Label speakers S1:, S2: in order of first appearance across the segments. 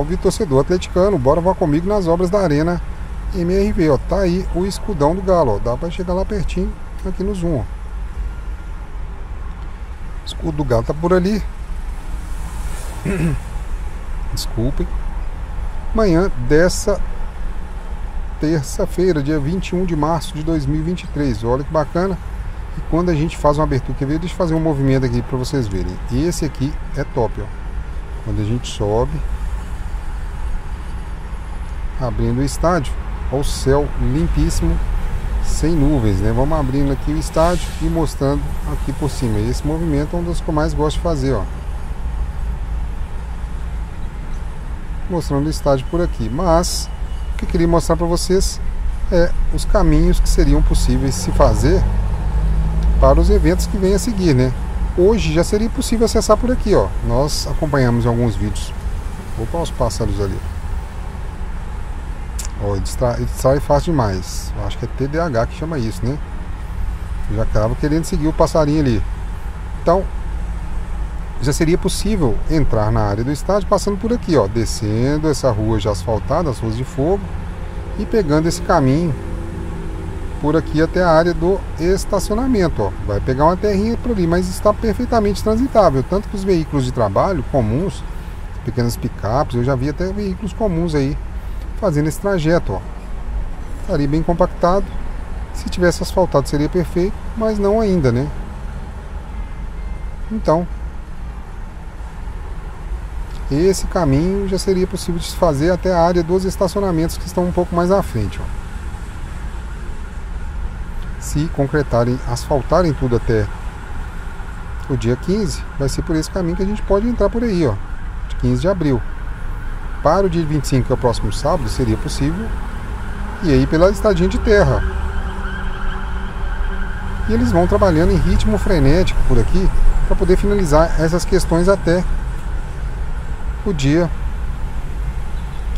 S1: salve torcedor atleticano, bora vá comigo nas obras da Arena MRV, ó. Tá aí o escudão do Galo, ó. Dá pra chegar lá pertinho aqui no zoom, ó. O escudo do Galo tá por ali. Desculpem. Manhã dessa terça-feira, dia 21 de março de 2023. Olha que bacana. E quando a gente faz uma abertura, quer ver? Deixa eu fazer um movimento aqui para vocês verem. Esse aqui é top, ó. Quando a gente sobe, abrindo o estádio, o céu limpíssimo, sem nuvens, né? Vamos abrindo aqui o estádio e mostrando aqui por cima. Esse movimento é um dos que eu mais gosto de fazer, ó. Mostrando o estádio por aqui. Mas o que eu queria mostrar para vocês é os caminhos que seriam possíveis se fazer para os eventos que vêm a seguir, né? Hoje já seria possível acessar por aqui, ó. Nós acompanhamos alguns vídeos. Opa, os pássaros ali. Ó, ele distrai, distrai fácil demais. Acho que é TDAH que chama isso, né? Já estava querendo seguir o passarinho ali. Então, já seria possível entrar na área do estádio passando por aqui, ó, descendo essa rua já asfaltada, as ruas de fogo, e pegando esse caminho por aqui até a área do estacionamento. Ó. Vai pegar uma terrinha por ali, mas está perfeitamente transitável. Tanto que os veículos de trabalho comuns, pequenas picapes, eu já vi até veículos comuns aí fazendo esse trajeto. Ó. Estaria bem compactado. Se tivesse asfaltado seria perfeito, mas não ainda, né? Então, esse caminho já seria possível de se fazer até a área dos estacionamentos que estão um pouco mais à frente. Ó se concretarem, asfaltarem tudo até o dia 15, vai ser por esse caminho que a gente pode entrar por aí, ó, de 15 de abril. Para o dia 25, que é o próximo sábado, seria possível e aí pela estadinha de terra. E eles vão trabalhando em ritmo frenético por aqui para poder finalizar essas questões até o dia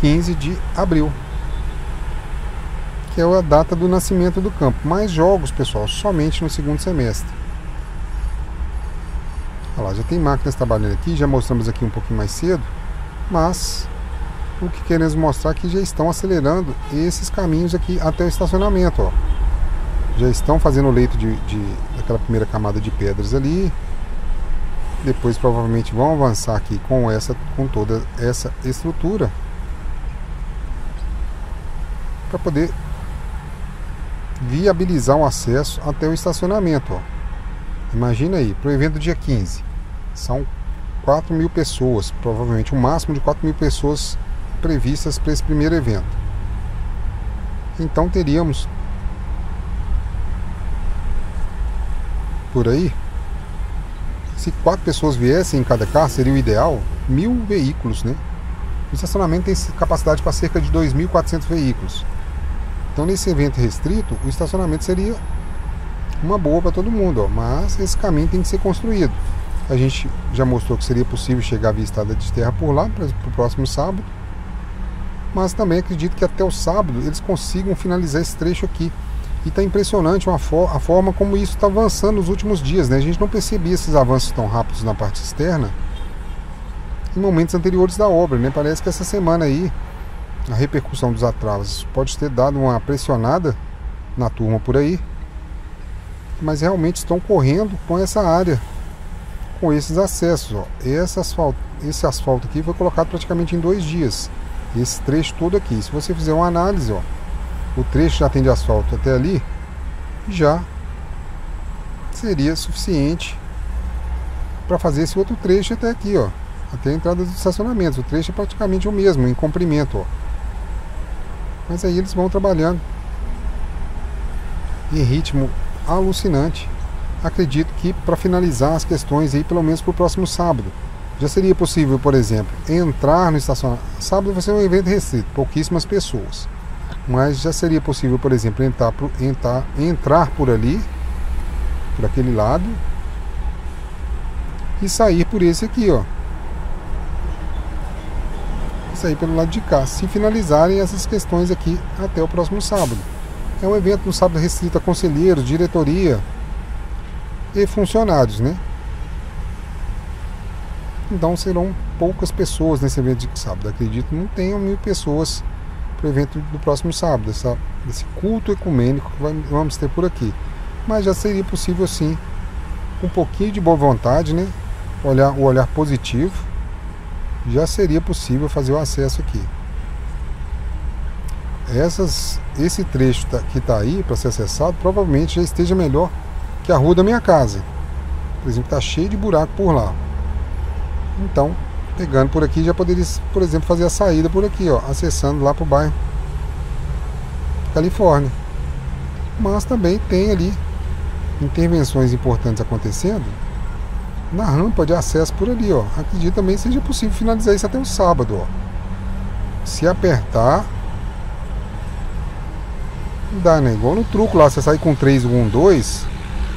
S1: 15 de abril que é a data do nascimento do campo. Mais jogos, pessoal, somente no segundo semestre. Olha lá, já tem máquinas trabalhando aqui, já mostramos aqui um pouquinho mais cedo, mas o que queremos mostrar que já estão acelerando esses caminhos aqui até o estacionamento, ó. Já estão fazendo o leito de, de daquela primeira camada de pedras ali. Depois provavelmente vão avançar aqui com essa com toda essa estrutura para poder viabilizar o acesso até o estacionamento. Ó. Imagina aí, para o evento dia 15, são 4 mil pessoas, provavelmente o máximo de 4 mil pessoas previstas para esse primeiro evento. Então teríamos por aí, se quatro pessoas viessem em cada carro, seria o ideal, mil veículos, né? O estacionamento tem capacidade para cerca de 2.400 veículos. Então, nesse evento restrito, o estacionamento seria uma boa para todo mundo, ó, mas esse caminho tem que ser construído. A gente já mostrou que seria possível chegar à vistada de terra por lá para o próximo sábado, mas também acredito que até o sábado eles consigam finalizar esse trecho aqui. E está impressionante for a forma como isso está avançando nos últimos dias. Né? A gente não percebia esses avanços tão rápidos na parte externa em momentos anteriores da obra. Né? Parece que essa semana aí a repercussão dos atrasos pode ter dado uma pressionada na turma por aí, mas realmente estão correndo com essa área, com esses acessos. Ó. Esse, asfalto, esse asfalto aqui foi colocado praticamente em dois dias. Esse trecho todo aqui. Se você fizer uma análise, ó, o trecho já tem de asfalto até ali, já seria suficiente para fazer esse outro trecho até aqui, ó, até a entrada dos estacionamentos. O trecho é praticamente o mesmo em comprimento, ó. Mas aí eles vão trabalhando em ritmo alucinante. Acredito que para finalizar as questões aí, pelo menos para o próximo sábado, já seria possível, por exemplo, entrar no estacionamento. Sábado vai ser um evento restrito, pouquíssimas pessoas. Mas já seria possível, por exemplo, entrar, entrar, entrar por ali, por aquele lado, e sair por esse aqui, ó sair pelo lado de cá, se finalizarem essas questões aqui até o próximo sábado. É um evento no sábado restrito a conselheiros, diretoria e funcionários, né? Então serão poucas pessoas nesse evento de sábado. Acredito que não tenham mil pessoas para o evento do próximo sábado, essa, esse culto ecumênico que vamos ter por aqui. Mas já seria possível sim, com um pouquinho de boa vontade, né? Olhar, o olhar positivo, já seria possível fazer o acesso aqui. Essas, esse trecho tá, que está aí para ser acessado provavelmente já esteja melhor que a rua da minha casa. Por exemplo, está cheio de buraco por lá. Então, pegando por aqui, já poderia, por exemplo, fazer a saída por aqui, ó, acessando lá para o bairro Califórnia. Mas também tem ali intervenções importantes acontecendo na rampa de acesso por ali, ó. Acredito também seja possível finalizar isso até o sábado, ó. Se apertar, dá, né? Igual no truco lá, você sai com 3 ou com 2,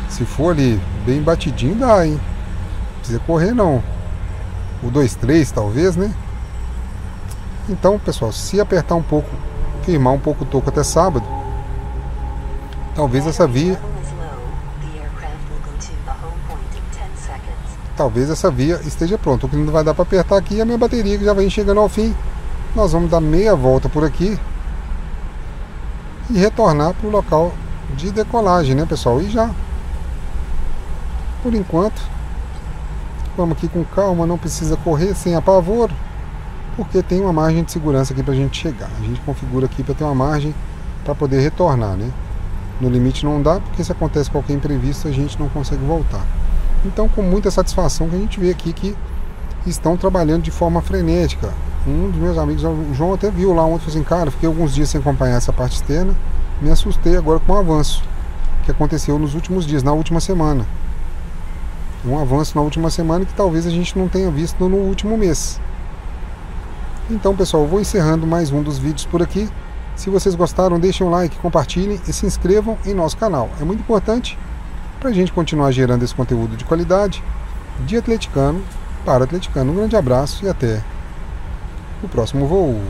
S1: se for ali bem batidinho, dá, hein? Não precisa correr não o 2-3 talvez, né? Então, pessoal, se apertar um pouco, firmar um pouco o toco até sábado, talvez essa via talvez essa via esteja pronta. O que não vai dar para apertar aqui a minha bateria que já vem chegando ao fim. Nós vamos dar meia volta por aqui e retornar para o local de decolagem, né, pessoal? E já, por enquanto, Vamos aqui com calma, não precisa correr sem apavoro, porque tem uma margem de segurança aqui para a gente chegar. A gente configura aqui para ter uma margem para poder retornar, né? No limite não dá, porque se acontece qualquer imprevisto a gente não consegue voltar. Então, com muita satisfação que a gente vê aqui que estão trabalhando de forma frenética. Um dos meus amigos, o João até viu lá ontem, falou assim, cara, fiquei alguns dias sem acompanhar essa parte externa, me assustei agora com o avanço que aconteceu nos últimos dias, na última semana um avanço na última semana que talvez a gente não tenha visto no último mês. Então, pessoal, eu vou encerrando mais um dos vídeos por aqui. Se vocês gostaram, deixem um like, compartilhem e se inscrevam em nosso canal. É muito importante para a gente continuar gerando esse conteúdo de qualidade de atleticano para atleticano. Um grande abraço e até o próximo voo.